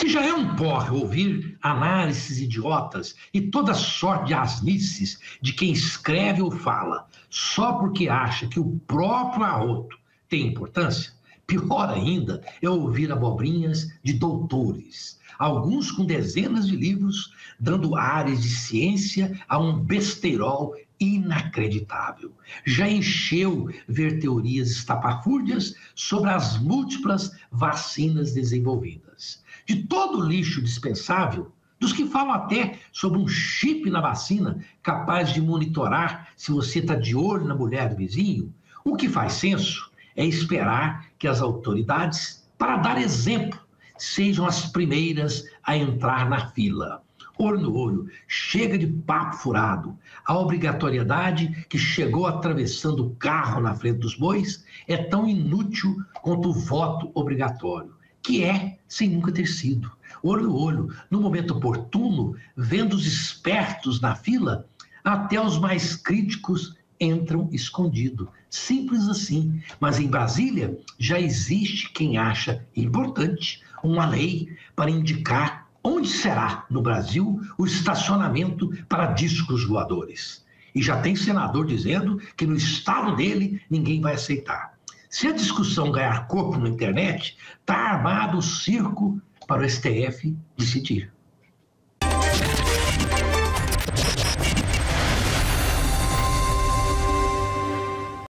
que já é um porre ouvir análises idiotas e toda sorte de asnices de quem escreve ou fala, só porque acha que o próprio arroto tem importância, pior ainda é ouvir abobrinhas de doutores, alguns com dezenas de livros, dando áreas de ciência a um besteirol inacreditável. Já encheu ver teorias estapafúrdias sobre as múltiplas vacinas desenvolvidas. De todo o lixo dispensável, dos que falam até sobre um chip na vacina capaz de monitorar se você está de olho na mulher do vizinho, o que faz senso é esperar que as autoridades, para dar exemplo, sejam as primeiras a entrar na fila olho no olho. Chega de papo furado. A obrigatoriedade que chegou atravessando o carro na frente dos bois é tão inútil quanto o voto obrigatório, que é sem nunca ter sido. Olho no olho, no momento oportuno, vendo os espertos na fila, até os mais críticos entram escondido. Simples assim. Mas em Brasília já existe quem acha importante uma lei para indicar Onde será, no Brasil, o estacionamento para discos voadores? E já tem senador dizendo que no estado dele ninguém vai aceitar. Se a discussão ganhar corpo na internet, está armado o circo para o STF decidir.